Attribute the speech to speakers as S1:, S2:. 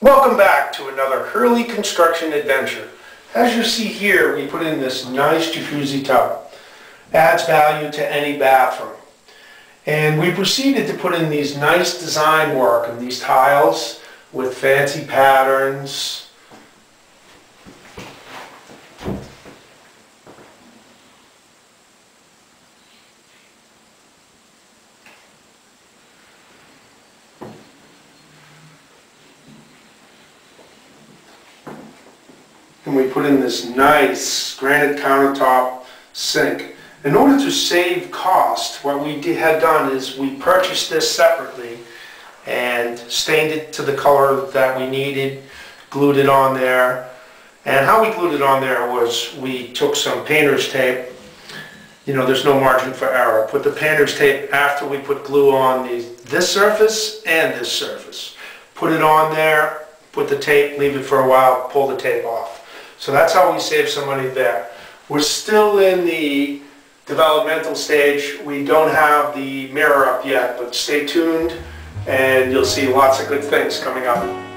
S1: Welcome back to another Hurley Construction Adventure. As you see here, we put in this nice jacuzzi tub. Adds value to any bathroom. And we proceeded to put in these nice design work of these tiles with fancy patterns. And we put in this nice granite countertop sink. In order to save cost, what we did- had done is we purchased this separately and stained it to the color that we needed, glued it on there. And how we glued it on there was we took some painter's tape, you know, there's no margin for error. Put the painter's tape after we put glue on the, this surface and this surface. Put it on there, put the tape, leave it for a while, pull the tape off. So that's how we save some money there. We're still in the developmental stage. We don't have the mirror up yet, but stay tuned and you'll see lots of good things coming up.